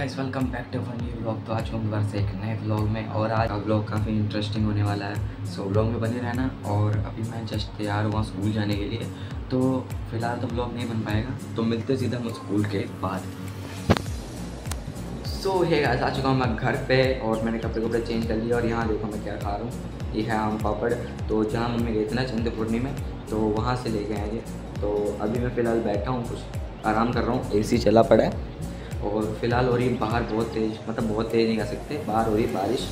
Guys welcome back to one new vlog तो आज हम दोबारा से एक नए व्लॉग में और आज का व्लॉग काफ़ी इंटरेस्टिंग होने वाला है। सो व्लॉग में बने रहना और अभी मैं जस्ट तैयार हुआ स्कूल जाने के लिए। तो फ़िलहाल तो व्लॉग नहीं बन पाएगा। तो मिलते सीधा हम स्कूल के बाद। सो है गाइस आ चुका हूँ मैं घर पे और मैंने कपड़े कपड़े चेंज कर लिए और यहाँ देखो मैं क्या खा रहा हूँ। ये है आम पापड़। तो जहाँ मम्मी गए थे ना चंद्रपूर्णी में तो वहाँ से लेके आए ये तो अभी मैं फ़िलहाल बैठा हूँ, कुछ आराम कर रहा हूँ। एसी चला पड़ा है। और फ़िलहाल हो रही बाहर बहुत तेज़ मतलब बहुत तेज़ नहीं कह सकते बाहर हो रही बारिश।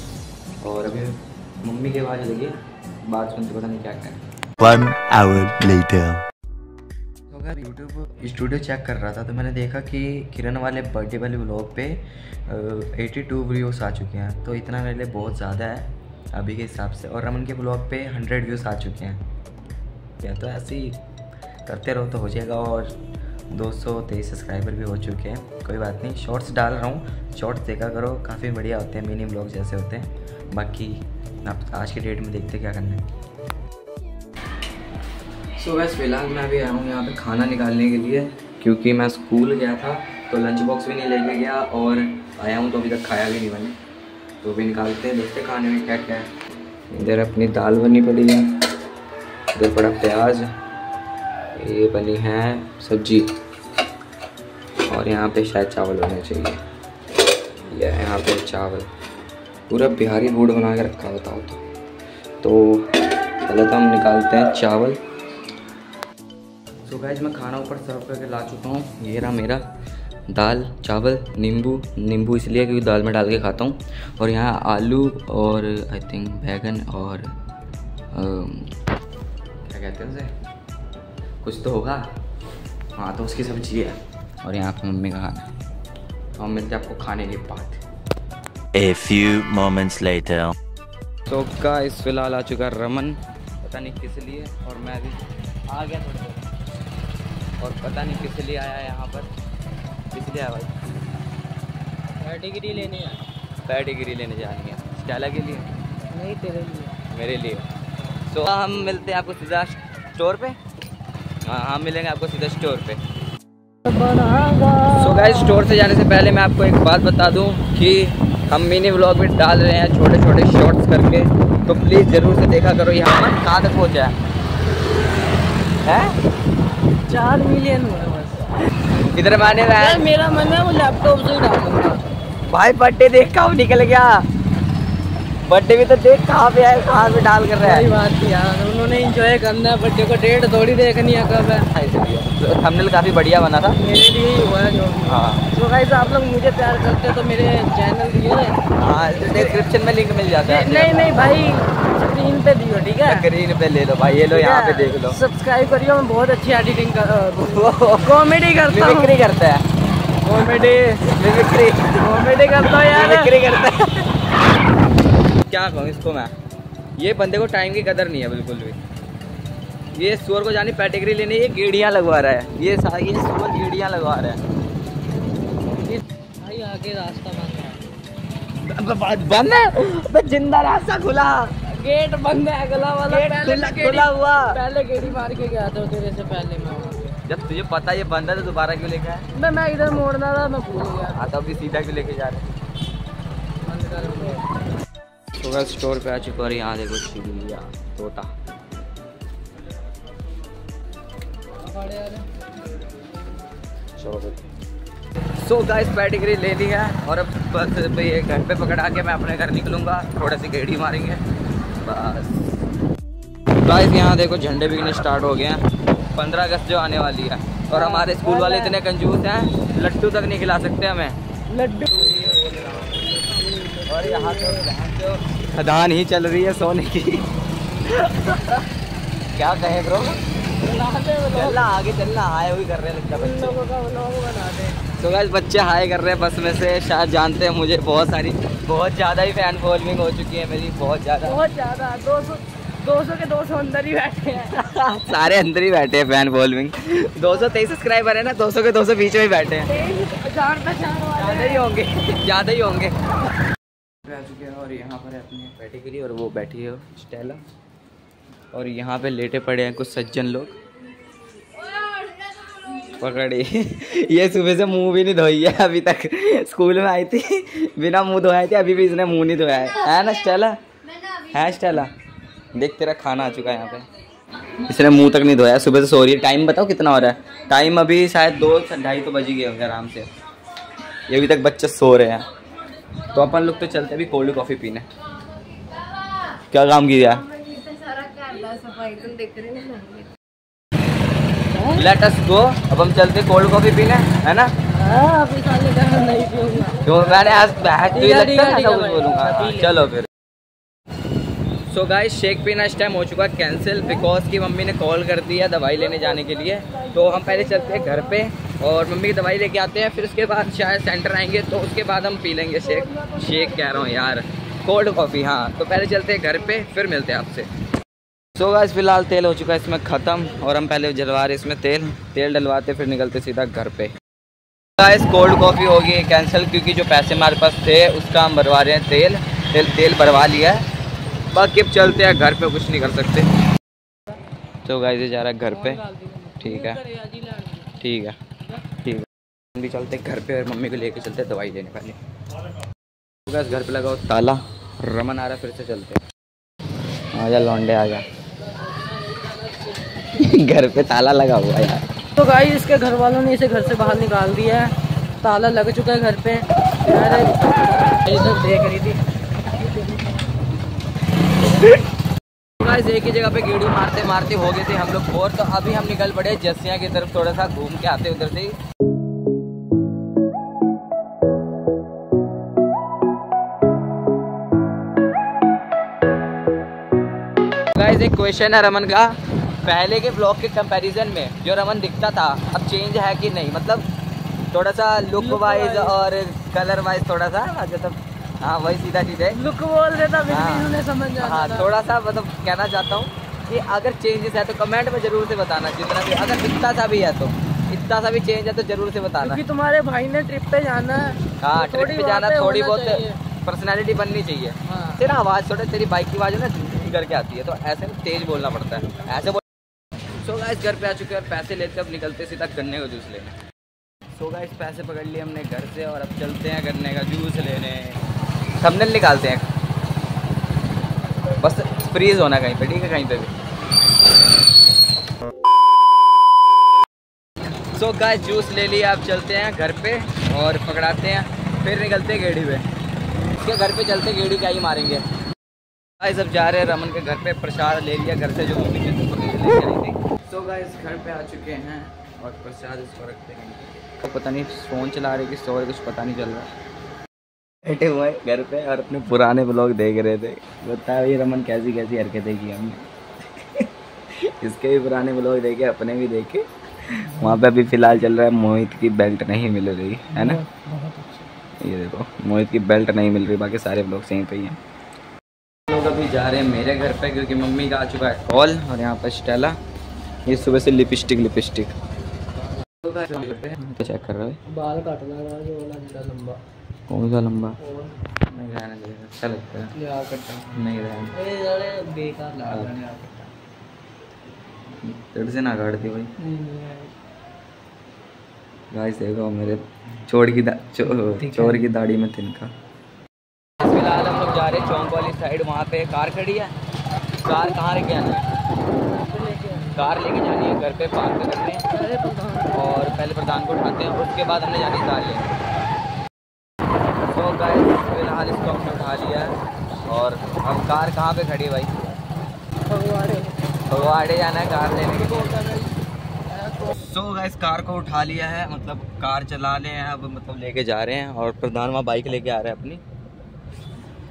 और अभी मम्मी की आवाज़ लगी बात सुनते पता नहीं क्या करें One hour later. तो अगर यूट्यूब स्टूडियो चेक कर रहा था तो मैंने देखा कि किरण वाले बर्थडे वाले व्लॉग पे एटी टू व्यूज़ आ चुके हैं। तो इतना मेरे लिए बहुत ज़्यादा है अभी के हिसाब से। और रमन के ब्लॉग पे हंड्रेड व्यूज़ आ चुके हैं। या तो ऐसे ही करते रहो तो हो जाएगा और दो सौ तेईस सब्सक्राइबर भी हो चुके हैं। कोई बात नहीं शॉर्ट्स डाल रहा हूँ। शॉर्ट्स देखा करो, काफ़ी बढ़िया होते हैं मिनी ब्लॉग जैसे होते हैं। बाकी, आप आज के डेट में देखते क्या करना है। सो वैसे फ़िलहाल मैं अभी आया हूँ यहाँ पे खाना निकालने के लिए, क्योंकि मैं स्कूल गया था तो लंच बॉक्स भी नहीं लेके गया और आया हूँ तो अभी तक खाया भी नहीं मैंने। तो भी निकालते हैं, देखते खाने में क्या क्या है। इधर अपनी दाल बनी पड़ी है, इधर पड़ा प्याज। ये बनी है सब्ज़ी। और यहाँ पे शायद चावल होने चाहिए। ये यहाँ पे चावल। पूरा बिहारी फ़ूड बना के रखा बताओ तो। तो पहले तो हम निकालते हैं चावल। सो so गाइज़ मैं खाना ऊपर सर्व करके ला चुका हूँ। ये रहा मेरा दाल चावल नींबू। नींबू इसलिए क्योंकि दाल में डाल के खाता हूँ। और यहाँ आलू और आई थिंक बैगन और अम, क्या कहते हैं उसे? कुछ तो होगा। हाँ तो उसकी सब्ज़ी है। और यहाँ पे मम्मी का खाना तो हम मिलते हैं आपको खाने के बाद। A few moments later. तो का इस फ़िलहाल आ चुका है रमन। पता नहीं किस लिए और मैं अभी आ गया थोड़ी देर। और पता नहीं किस लिए आया यहाँ पर। किस लिए आया भाई? डिग्री लेने आ पैर डिग्री लेने जानी है। स्टैला के लिए? नहीं तेरे लिए। मेरे लिए। सो हम मिलते हैं आपको सीधा स्टोर पे। हाँ हम मिलेंगे आपको सीधा स्टोर पे। सो गाइस स्टोर से जाने से पहले मैं आपको एक बात बता दूँ कि हम मिनी व्लॉग भी डाल रहे हैं छोटे छोटे शॉर्ट्स करके। तो प्लीज़ ज़रूर से देखा करो यहाँ पर कहाँ तक पहुँचा है। हैं? चार मिलियन बस। इधर मैंने मेरा मन है वो लैपटॉप से ही डालूँगा। भाई बर्थडे देख कहाँ निकल गया। बर्थडे भी तो देख कहाँ पे है कहाँ पे डाल कर रहा है। बात यार उन्होंने इंजॉय करना है बर्थडे को डेट थोड़ी देखनी है कब है। थंबनेल काफ़ी बढ़िया बना था। मेरे लिए ही हुआ है जो। हाँ। तो गाइस आप लोग मुझे प्यार करते तो मेरे चैनल दिए हाँ। डिस्क्रिप्शन में लिंक मिल जाता है। नहीं नहीं भाई स्क्रीन पे दियो ठीक है? स्क्रीन पे ले लो भाई ये लो यहाँ पे देख लो। सब्सक्राइब करियो मैं बहुत अच्छी एडिटिंग कर कॉमेडी करता हूँ। करता है। कॉमेडी कॉमेडी करता हूँ यार। करता है। क्या कहूँ इसको मैं? ये बंदे को टाइम की कदर नहीं है बिल्कुल भी। ये सुअर को जानी पैटिगरी लेने ये गेड़ियाँ लगवा रहा है। ये ये सुअर गेड़ियाँ लगवा रहा है। भाई आगे रास्ता बंद है। बंद है? ज़िंदा रास्ता खुला। गेट बंद है अगला वाला पहले खुला- हुआ। पहले गेड़ी मार के गया था तेरे से पहले मैं। जब तुझे पता ये बंद है तो दोबारा क्यों लेके आया? मैं मैं इधर मोड़ना था मैं भूल गया। हाँ तो अभी सीधा क्यों लेके जा रहे सुबह स्टोर पे आ चुका और यहाँ देखो चिड़िया तोता। सो गाइस पैडिग्री ले ली है और अब बस अब ये घर पे पकड़ा के मैं अपने घर निकलूँगा। थोड़ा सी गेड़ी मारेंगे। बस। गाइस यहाँ देखो झंडे बिकने स्टार्ट हो गए हैं। पंद्रह अगस्त जो आने वाली है। और हमारे स्कूल वाले इतने कंजूस हैं लड्डू तक नहीं खिला सकते हमें। लड्डू। और यहाँ तो तो खदान ही चल रही है सोने की। क्या कहे ब्रो चलना आगे चलना। हाय वही कर रहे हैं लगता बच्चे। लोगों का बना दे तो बच्चे हाय कर रहे हैं बस में से। शायद जानते हैं मुझे बहुत सारी बहुत ज़्यादा ही फ़ैन फॉलोइंग हो चुकी है मेरी बहुत ज़्यादा। बहुत ज़्यादा दो सौ दो सौ के दो सौ अंदर ही बैठे हैं। सारे अंदर ही बैठे हैं फ़ैन फॉलोइंग दो सौ तेईस सब्सक्राइबर है ना दो सौ के दो सौ बीच में ही बैठे हैं। ज़्यादा ही होंगे ज़्यादा ही होंगे आ चुके हैं और यहाँ पर है अपनी कैटेगरी और वो बैठी है स्टेला। और यहाँ पे लेटे पड़े हैं कुछ सज्जन लोग। पकड़ी। ये सुबह से मुँह भी नहीं धोई है, अभी तक। स्कूल में आई थी, बिना मुँह धोए थी, अभी भी इसने मुँह नहीं धोया है। है ना, स्टेला? है स्टेला? देख, तेरा खाना आ चुका है यहाँ पे। इसने मुँह तक नहीं धोया सुबह से सो रही है। टाइम बताओ कितना हो रहा है। टाइम अभी शायद दो, ढाई तो बज गए होंगे आराम से। ये अभी तक बच्चे सो रहे हैं। तो अपन लोग तो चलते अभी कोल्ड कॉफ़ी पीने। क्या काम किया? लेट अस गो अब हम चलते कोल्ड कॉफ़ी पीने है ना? हाँ, अभी नहीं पीऊँगा क्यों मैंने आज बैठ है, लगता है ऐसा कुछ। बोलूँगा। हाँ। चलो फिर। सो गाइस शेक पीना इस टाइम हो चुका कैंसिल बिकॉज़ की मम्मी ने कॉल कर दिया दवाई लेने जाने के लिए। तो हम पहले चलते हैं घर पे और मम्मी की दवाई लेके आते हैं फिर उसके बाद शायद सेंटर आएँगे तो उसके बाद हम पी लेंगे शेक शेक कह रहा हूँ यार। कोल्ड कॉफ़ी हाँ। तो पहले चलते हैं घर पे, फिर मिलते हैं आपसे। सो गाइस फ़िलहाल तेल हो चुका है, इसमें ख़त्म, और हम पहले जलवा रहे इसमें तेल। तेल डलवाते, फिर निकलते सीधा घर पे। गाइस कोल्ड कॉफ़ी होगी कैंसिल क्योंकि जो पैसे हमारे पास थे, उसका हम भरवा रहे हैं तेल। तेल तेल भरवा लिया है। बाकी अब चलते हैं, घर पे कुछ नहीं कर सकते। तो गाइस ये जा रहा है घर पे। ठीक है। ठीक है। ठीक है। हम भी चलते घर पे, और मम्मी को लेके चलते दवाई लेने पहले। तो घर पे लगाओ ताला। रमन आ रहा फिर से चलते हैं। आ जा लौंडे आ जा घर पे ताला लगा हुआ यार। तो गाई इसके घर वालों ने इसे घर से बाहर निकाल दिया है। ताला लग चुका है घर पे। यार इधर देख रही थी। एक ही जगह पे गेड़ी मारते मारते हो गए थे हम लोग। और तो अभी हम निकल पड़े जसिया की तरफ़, थोड़ा सा घूम के आते उधर से गाइस एक क्वेश्चन है रमन का पहले के ब्लॉग के कंपैरिजन में जो रमन दिखता था अब चेंज है कि नहीं? मतलब थोड़ा सा लुक वाइज और कलर वाइज थोड़ा सा मतलब हाँ वही सीधा सीधे लुक बोल देता हाँ। समझ हाँ थोड़ा सा मतलब कहना चाहता हूँ कि अगर चेंजेस है तो कमेंट में ज़रूर से बताना जितना भी अगर इतना सा भी है तो। इतना सा भी चेंज है तो ज़रूर से बताना। क्योंकि तुम्हारे भाई ने ट्रिप पे जाना है हाँ तो ट्रिप पे जाना थोड़ी बहुत पर्सनैलिटी बननी चाहिए। हाँ। तेरा आवाज़ थोड़ा तेरी बाइक की आवाज़ है ना धीमी करके आती है तो ऐसे में तेज बोलना पड़ता है। ऐसे बोल सो गाइस घर पे आ चुके हैं, पैसे लेते अब निकलते सीधा गन्ने का जूस लेने। सो गाइस पैसे पकड़ लिए हमने घर से और अब चलते हैं गन्ने का जूस लेने। थंबनेल निकालते हैं। बस फ्रीज होना कहीं पे, ठीक है, कहीं पे भी। सो गाइस जूस ले लिया, अब चलते हैं घर पे और पकड़ाते हैं, फिर निकलते हैं गेड़ी पे। इसके घर पे चलते गेड़ी क्या ही मारेंगे। गाइस अब जा रहे हैं रमन के घर पे प्रसाद ले लिया घर से जो मम्मी ने लेके आई थी। सो गाइस घर पे आ चुके हैं और प्रसाद इसको रखते हैं। तो पता नहीं फ़ोन चला रहे कि सो रहे कुछ पता नहीं चल रहा। बैठे हुए घर पे और अपने पुराने ब्लॉग देख रहे थे। बताओ ये रमन कैसी कैसी हरकतें की हमने। इसके भी पुराने ब्लॉग देखे अपने भी देखे। वहाँ पे अभी फ़िलहाल चल रहा है मोहित की बेल्ट नहीं मिल रही है ना? ये देखो मोहित की बेल्ट नहीं मिल रही बाकी सारे ब्लॉग सही पे ही हैं। लोग अभी जा रहे हैं मेरे घर पे क्योंकि मम्मी का आ चुका है कॉल और यहाँ पर स्टेला। ये सुबह से लिपस्टिक लिपस्टिक। चेक कर रहा है। बाल लंबा। कौन सा लंबा? नहीं रहने देगा अच्छा लगता है। नहीं रहने बेकार से ना भाई। नहीं गाइस देखो मेरे चोर की चो, चोर की दाढ़ी में तिनका। जा रहे चौंक वाली साइड वहाँ पे कार खड़ी है। कार कहाँ लेके आना है? कार लेके जानी है, घर पे पार्क करने और पहले प्रधान को उठाते हैं, उसके बाद हमने जानी कार लेने तो गाइस फ़िलहाल इसको हमने उठा लिया है। और अब कार कहाँ पे खड़ी भाई? फगवाड़े। जाना है कार लेने के लिए। सो गाइस कार को उठा लिया है मतलब कार चला ले हैं, अब मतलब लेके जा रहे हैं। और प्रधान वहाँ बाइक लेके आ रहे हैं अपनी।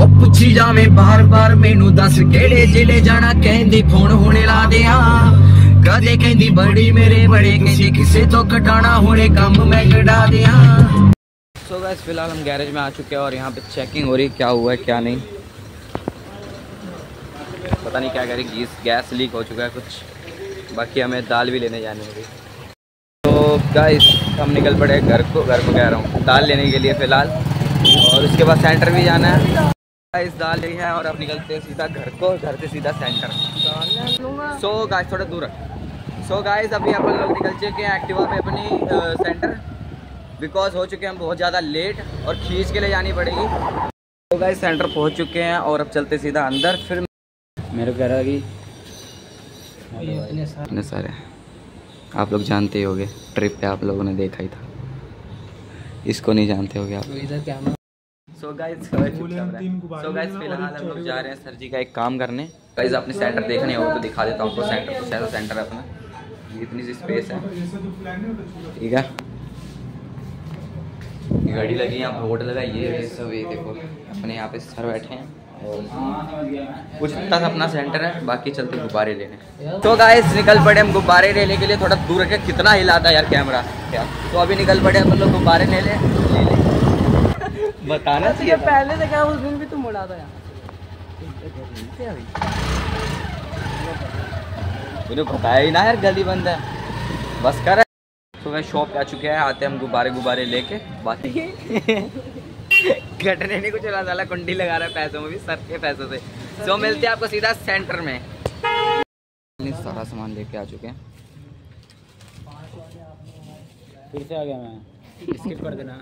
ਆਓ ਪੁੱਛੀ ਜਾਵੇਂ ਬਾਰ ਬਾਰ ਮੈਨੂੰ ਦੱਸ ਕਿਹੜੇ ਜ਼ਿਲ੍ਹੇ ਜਾਣਾ ਕਹਿੰਦੀ ਫੋਨ ਹੁਣੇ ਲਾ ਦਿਆਂ ਕਦੇ ਕਹਿੰਦੀ ਬੜੀ ਮੇਰੇ ਬੜੇ ਕਹਿੰਦੀ ਕਿਸੇ ਤੋਂ ਕਟਾਣਾ ਹੁਣੇ ਕੰਮ ਮੈਂ ਕਢਾ ਦਿਆਂ सो so गैस फिलहाल हम गैरेज में आ चुके हैं और यहाँ पे चेकिंग हो रही है क्या हुआ है क्या नहीं पता नहीं क्या कह रही गैस गैस लीक हो चुका है कुछ बाकी हमें दाल भी लेने जानी होगी तो गाइस हम निकल पड़े घर को घर को कह रहा हूँ दाल लेने के लिए फ़िलहाल और उसके बाद सेंटर भी जाना है गाइस दाल ली है और अब निकलते हैं सीधा घर को, घर से सीधा सेंटर सो गाइस थोड़ा दूर सो गाइस अभी अपन लोग निकल चुके हैं एक्टिवा पे अपनी सेंटर बिकॉज़ हो चुके हैं बहुत ज़्यादा लेट और खींच के ले जानी पड़ेगी। तो गाइस सेंटर पहुँच चुके हैं और अब चलते सीधा अंदर। फिर मेरे घर आ गई। इतने सारे आप लोग जानते ही होगे ट्रिप पे आप लोगों ने देखा ही था। इसको नहीं जानते होगे आप। इधर camera so guys so guys फ़िलहाल हम लोग जा रहे हैं सर जी का एक काम करने। गाइस अपने सेंटर देखने हो तो दिखा देता हूँ आपको सेंटर ऐसा सेंटर है अपना। इतनी सी स्पेस है। ठीक है? घड़ी लगी है यहाँ पे बोर्ड लगा ये सब ये देखो। अपने यहाँ पे सर बैठे हैं कुछ इतना सा अपना सेंटर है बाकी चलते गुब्बारे लेने। तो गाइस निकल पड़े हम गुब्बारे लेने के लिए। थोड़ा दूर रखे कितना हिलाता है यार कैमरा यार तो अभी निकल पड़े अपन लोग गुब्बारे ले ले। ले ले। बताना चाहिए पहले से क्या उस दिन भी तुम उड़ा था यार। तूने बताया ही ना यार गली बंद है। बस कर। तो मैं शॉप आ चुके हैं आते हम गुब्बारे गुब्बारे लेके। बात घटने ने कुछ चला साला कुंडी लगा रहा है पैसों में भी सर के पैसों से। सो मिलते हैं आपको सीधा सेंटर में। सारा सामान लेके आ चुके हैं। फिर से आ गया मैं। स्किप कर देना।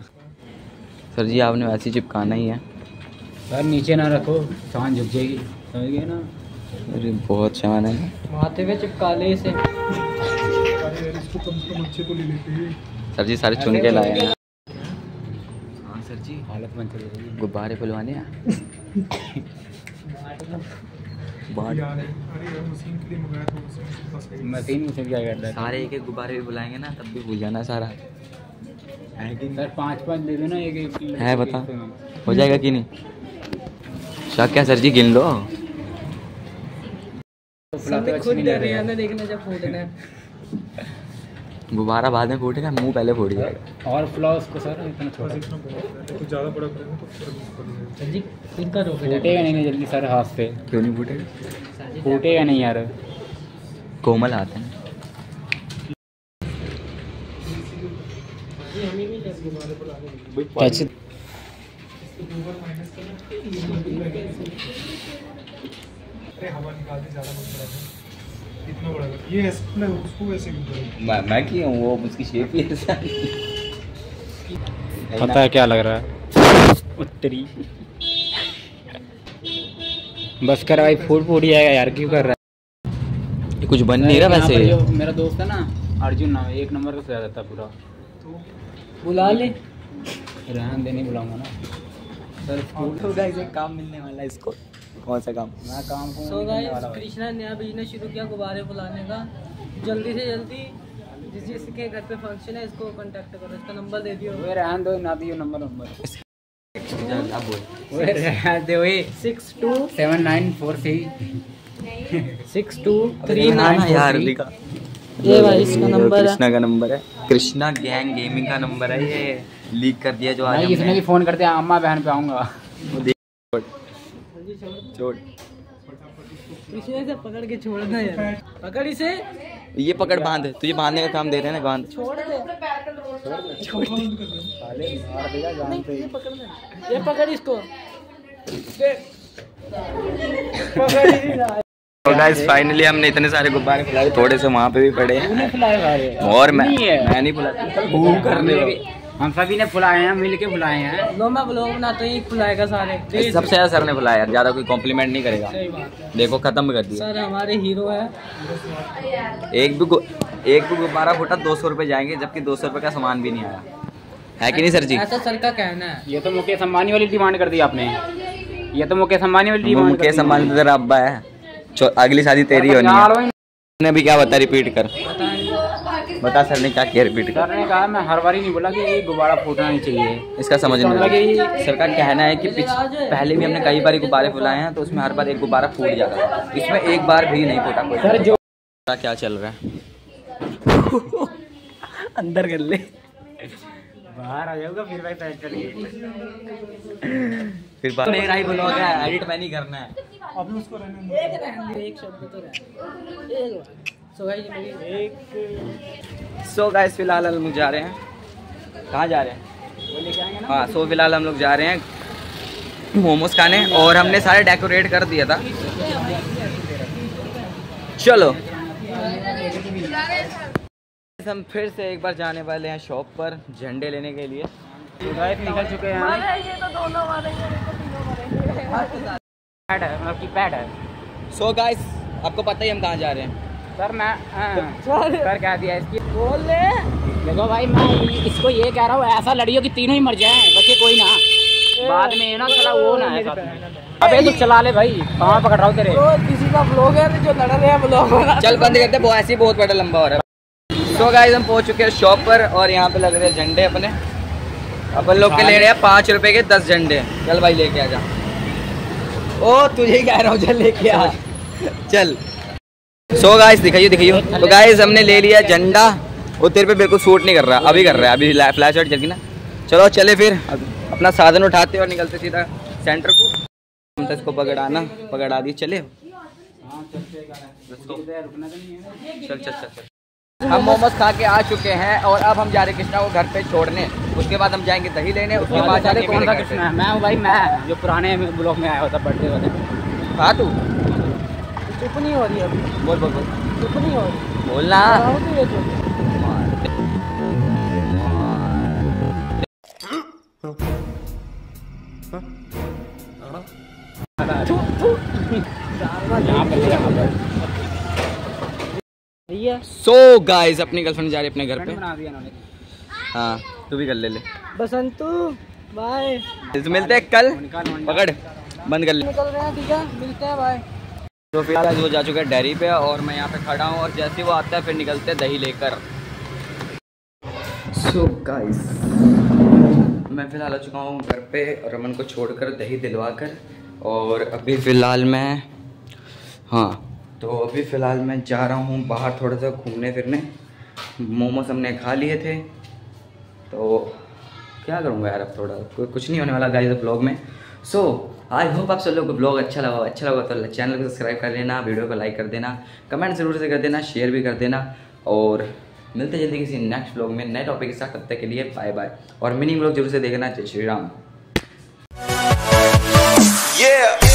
सर जी आपने वैसे ही चिपकाना ही है। सर नीचे ना रखो चाँद झुक जाएगी। समझ गए ना? अरे बहुत शान है माथे पे चिपका ले इसे। सर जी सारे चुन के लाए हैं। हाँ सर जी हालत बन चली गुब्बारे खुलवाने हैं? बहुत मशीन में से क्या कर रहा सारे एक एक गुब्बारे भी बुलाएँगे ना तब भी भूल जाना सारा। है सर पाँच पाँच दे दो ना एक एक है बता। हो जाएगा कि नहीं? शक क्या सर जी गिन लो। खुद दे रहे हैं देखना जब फूटना गुब्बारा बाद में फूटेगा मुँह पहले फूट जाएगा। और फ्लॉस को सर इतना छोटा। ज़्यादा बड़ा सर जी इनका रोक फूटेगा नहीं जल्दी सर हाथ से। क्यों नहीं फूटेगा? फूटेगा नहीं यार। कोमल आते हैं टच करें? मैं मैं की हूँ? वो उसकी शेप ही ऐसा पता है क्या लग रहा है? उत्तरी। बस कर भाई फूट फूट जाएगा यार क्यों कर रहा है? कुछ बन नहीं रहा वैसे। मेरा दोस्त है ना अर्जुन नाम एक नंबर का सजा जाता पूरा। बुला ले। रहन देने बुलाऊँगा ना। सर तो गाइस एक काम मिलने वाला है इसको। कौन सा काम? मैं काम को सो गाइस कृष्णा ने नया बिज़नेस शुरू किया गुब्बारे फुलाने का। जल्दी से जल्दी जिस जिसके घर पे फ़ंक्शन है इसको कांटेक्ट करो इसका नंबर दे दियो। वे रहन दो ना दियो नंबर नंबर अब बोल। वे रहन दो वे six two seven nine four three six two three nine यार लिखा ये भाई इसका नंबर है। कृष्णा का नंबर है। कृष्णा गैंग गेमिंग का नंबर है ये लीक कर दिया जो आज इसने भी फ़ोन करते हैं अम्मा बहन पे आऊँगा। वो छोड़। कृष्णा से पकड़ के छोड़ना यार। पकड़ इसे। ये पकड़ बाँध है तुझे बांधने का काम दे रहे हैं ना बाँध। छोड़ दे। ये पकड़ना ये पकड़ इसको। तो गाइस फाइनली हमने इतने सारे गुब्बारे फुलाए थोड़े से वहाँ पे भी पड़े हैं। और मैं मैं नहीं हो हम सभी ने फुलाए हैं मिल के फुलाए हैं। लो मैं ब्लॉग बनाता हूँ एक फुलाएगा सारे। सबसे ज़्यादा सर ने फुलाया यार ज़्यादा कोई कॉम्प्लीमेंट नहीं करेगा। सही बात है। देखो खत्म कर दिया। सर हमारे हीरो है। एक भी एक भी गुब्बारा फूटा दो सौ रुपये जाएँगे जबकि दो सौ रुपये का सामान भी नहीं आया। है कि नहीं सर जी? ऐसा सर का कहना है। ये तो मुकेश अंबानी वाली डिमांड कर दी आपने। ये तो मुकेश अंबानी वाली डिमांड मुकेश अंबानी तो तेरा अब्बा है। अगली शादी तेरी होनी है। ने भी क्या बता रिपीट कर। बता सर ने क्या किया रिपीट सर कर ने कहा मैं हर बार ही नहीं बोला कि ये गुब्बारा फूटना नहीं चाहिए। इसका समझ नहीं लगे ही- रहा। सर का कहना है कि पहले भी हमने कई बार गुब्बारे फुलाए हैं तो उसमें हर बार एक गुब्बारा फूट जाता है। इसमें एक बार भी नहीं फूटा कोई। सर जो क्या चल रहा है? अंदर कर ले बाहर आ जाऊँगा फिर भाई पैक करके फिर बात मेरा ही ब्लॉग है एडिट मैं नहीं करना है। अभी उसको रहने दो। एक शब्द तो रहे सो गाइस मेरी एक सो गाइस फ़िलहाल हम लोग जा रहे हैं। कहाँ जा रहे हैं? हाँ सो फ़िलहाल हम लोग जा रहे हैं मोमोज खाने और हमने सारे डेकोरेट कर दिया था। चलो। हम फिर से एक बार जाने वाले हैं शॉप पर झंडे लेने के लिए। तो गाइस निकल चुके हैं पैड है मतलब की पैड है सो गाइस आपको पता ही हम कहाँ जा रहे हैं। सर मैं हाँ, कर क्या दिया इसकी? बोल ले। देखो भाई मैं इसको ये कह रहा हूँ ऐसा लड़ियो कि तीनों ही मर जाए बच्चे कोई ना। बाद में ना चला वो ना है। अबे तू चला ले भाई कहाँ पकड़ रहा हूँ तेरे? तो किसी का ब्लॉग है जो लड़ रहे हैं ब्लॉग चल बंद करते हैं, वो ऐसे ही बहुत बड़ा लंबा हो रहा है। सो गाइस हम पहुँच चुके हैं शॉप पर और यहाँ पे लग रहे हैं झंडे अपने। अपन लोग के ले रहे हैं पाँच रुपए के दस झंडे। चल भाई लेके आ जा। ओ तुझे कह रहा हूँ चल लेके आ। चल। सो गाइस दिखाइए दिखाइए। तो गाइस हमने ले लिया झंडा। वो तेरे पे बिल्कुल सूट नहीं कर रहा। अभी कर रहा है। अभी फ्लैश लाइट चल ना। चलो चले फिर। अपना साधन उठाते और निकलते सीधा सेंटर को। हम तो इसको पकड़ाना पकड़ा दिए चले। चल चल चल चल। हम मोमोज खा के आ चुके हैं और अब हम जा रहे हैं कृष्णा को घर पे छोड़ने। उसके बाद हम जाएँगे दही लेने उसके बाद अरे जाके कौन सा कृष्ण? है मैं हूँ भाई मैं। जो पुराने ब्लॉग में आया होता बर्थडे वाले। हाँ तू? चुप नहीं हो रही अभी। बोल बोल बोल। चुप नहीं हो रही। बोलना। तो सो गाइस अपनी गर्लफ्रेंड जा रही है अपने घर पे। हाँ तू भी कर ले ले। बसंतू बाय तो मिलते हैं कल। पकड़ बंद कर ले। निकल रहे हैं ठीक है? मिलते हैं बाय तो फ़िलहाल आज वो जा चुका है डेयरी पे और मैं यहाँ पे खड़ा हूँ और जैसे ही वो आता है फिर निकलते हैं दही लेकर। सो गाइस मैं फ़िलहाल आ चुका हूँ घर पे और रमन को छोड़कर दही दिलवा कर और अभी फ़िलहाल मैं हाँ तो अभी फ़िलहाल मैं जा रहा हूँ बाहर थोड़ा सा घूमने फिरने। मोमोज हमने खा लिए थे। तो क्या करूँगा यार अब थोड़ा कुछ नहीं होने वाला गाइस ब्लॉग में। सो आई होप आप सब लोग को ब्लॉग अच्छा लगा अच्छा लगा तो चैनल को सब्सक्राइब कर लेना वीडियो को लाइक कर देना कमेंट ज़रूर से कर देना शेयर भी कर देना। और मिलते जल्दी किसी नेक्स्ट ब्लॉग में, नए टॉपिक के साथ, तब तक के लिए बाय बाय और मिनी ब्लॉग ज़रूर से देखना। जय श्री राम। Yeah.